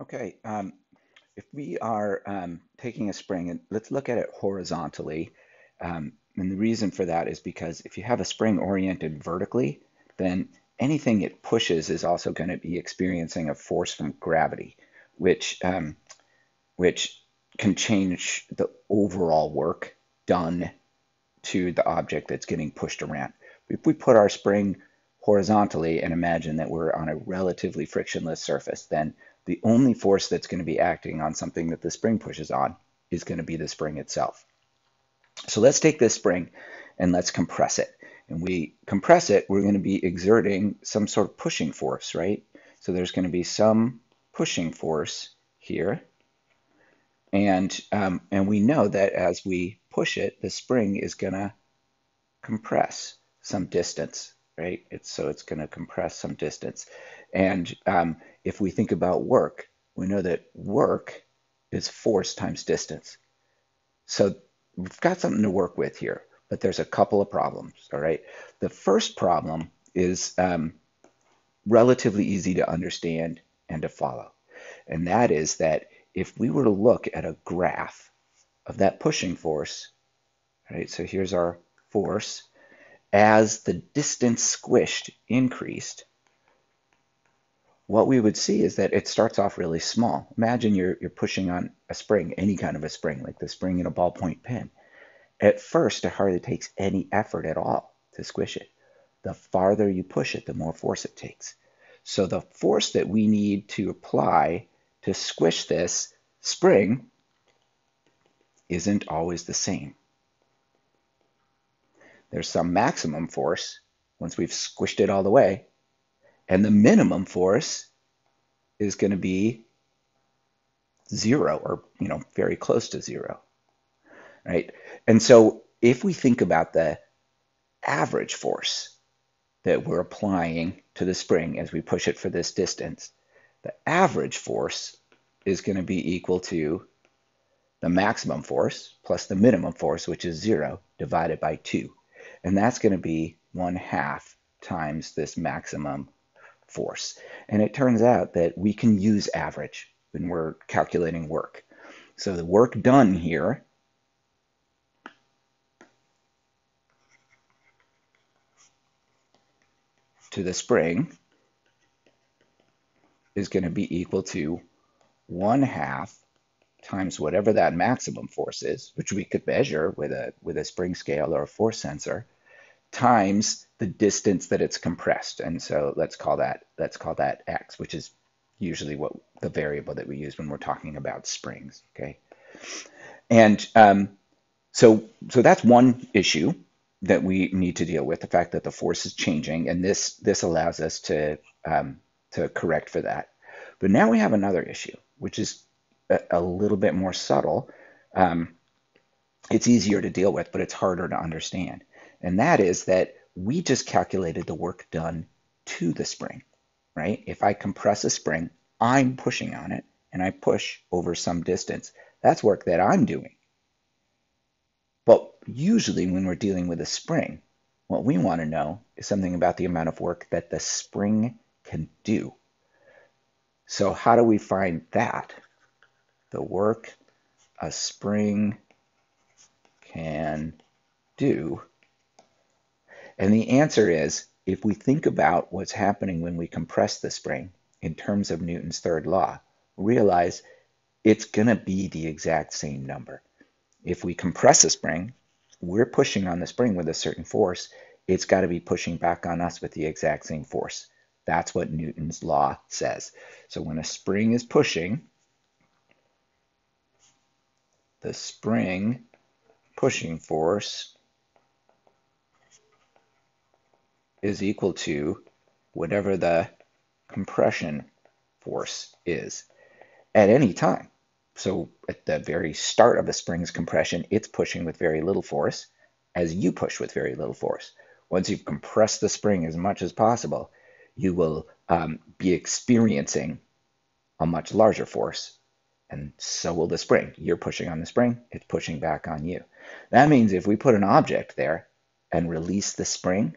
Okay, um, if we are um, taking a spring and let's look at it horizontally. Um, and the reason for that is because if you have a spring oriented vertically, then anything it pushes is also going to be experiencing a force from gravity, which um, which can change the overall work done to the object that's getting pushed around. If we put our spring horizontally and imagine that we're on a relatively frictionless surface, then the only force that's going to be acting on something that the spring pushes on is going to be the spring itself. So let's take this spring and let's compress it. And we compress it, we're going to be exerting some sort of pushing force, right? So there's going to be some pushing force here. And, um, and we know that as we push it, the spring is going to compress some distance, right? It's, so it's going to compress some distance. And um, if we think about work, we know that work is force times distance. So we've got something to work with here, but there's a couple of problems, all right? The first problem is um, relatively easy to understand and to follow. And that is that if we were to look at a graph of that pushing force, right, so here's our force, as the distance squished increased, what we would see is that it starts off really small. Imagine you're, you're pushing on a spring, any kind of a spring, like the spring in a ballpoint pen. At first, it hardly takes any effort at all to squish it. The farther you push it, the more force it takes. So the force that we need to apply to squish this spring isn't always the same. There's some maximum force once we've squished it all the way, and the minimum force is going to be zero or, you know, very close to zero, right? And so if we think about the average force that we're applying to the spring as we push it for this distance, the average force is going to be equal to the maximum force plus the minimum force, which is zero, divided by two. And that's going to be one half times this maximum force. And it turns out that we can use average when we're calculating work. So the work done here to the spring is going to be equal to 1 half times whatever that maximum force is, which we could measure with a, with a spring scale or a force sensor, times the distance that it's compressed. And so let's call that let's call that x, which is usually what the variable that we use when we're talking about springs. Okay, and um, so so that's one issue that we need to deal with: the fact that the force is changing, and this this allows us to um, to correct for that. But now we have another issue, which is a, little bit more subtle. Um, it's easier to deal with, but it's harder to understand. And that is that we just calculated the work done to the spring, right? If I compress a spring, I'm pushing on it and I push over some distance. That's work that I'm doing. But usually when we're dealing with a spring, what we want to know is something about the amount of work that the spring can do. So how do we find that? The work a spring can do and the answer is if we think about what's happening when we compress the spring in terms of Newton's third law, realize it's going to be the exact same number. If we compress a spring, we're pushing on the spring with a certain force. It's got to be pushing back on us with the exact same force. That's what Newton's law says. So when a spring is pushing, the spring pushing force is equal to whatever the compression force is at any time. So at the very start of the spring's compression, it's pushing with very little force as you push with very little force. Once you've compressed the spring as much as possible, you will um, be experiencing a much larger force. And so will the spring. You're pushing on the spring, it's pushing back on you. That means if we put an object there and release the spring,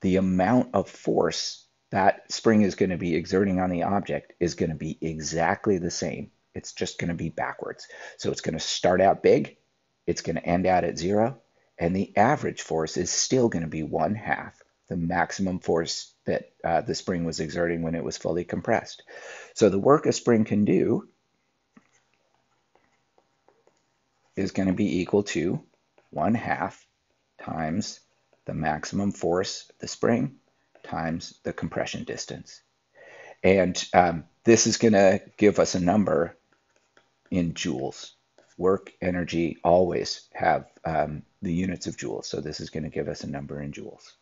the amount of force that spring is going to be exerting on the object is going to be exactly the same. It's just going to be backwards. So it's going to start out big, it's going to end out at zero, and the average force is still going to be one half the maximum force that uh, the spring was exerting when it was fully compressed. So the work a spring can do is going to be equal to 1 half times the maximum force of the spring times the compression distance. And um, this is going to give us a number in joules. Work, energy always have um, the units of joules. So this is going to give us a number in joules.